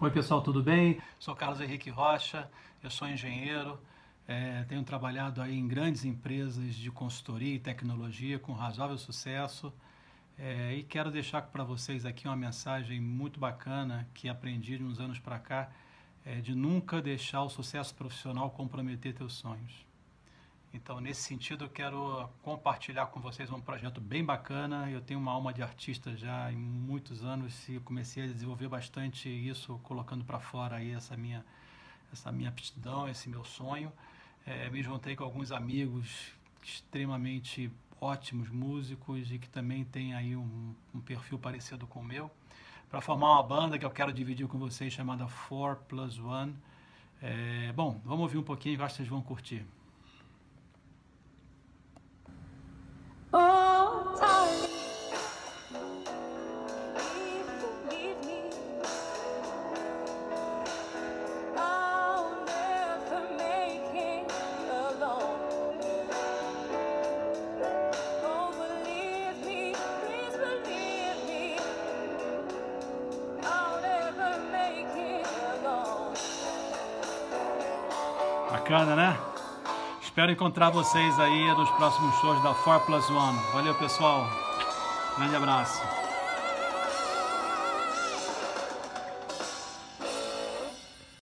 Oi pessoal, tudo bem? Sou Carlos Henrique Rocha, eu sou engenheiro, é, tenho trabalhado aí em grandes empresas de consultoria e tecnologia com razoável sucesso é, e quero deixar para vocês aqui uma mensagem muito bacana que aprendi de uns anos para cá, é, de nunca deixar o sucesso profissional comprometer teus sonhos. Então, nesse sentido, eu quero compartilhar com vocês um projeto bem bacana. Eu tenho uma alma de artista já em muitos anos e comecei a desenvolver bastante isso, colocando para fora aí essa minha, essa minha aptidão, esse meu sonho. É, me juntei com alguns amigos extremamente ótimos músicos e que também têm aí um, um perfil parecido com o meu, para formar uma banda que eu quero dividir com vocês chamada 4 Plus One. É, bom, vamos ouvir um pouquinho, eu acho que vocês vão curtir. Bacana, né? Espero encontrar vocês aí nos próximos shows da 4 Plus One. Valeu, pessoal. Grande abraço.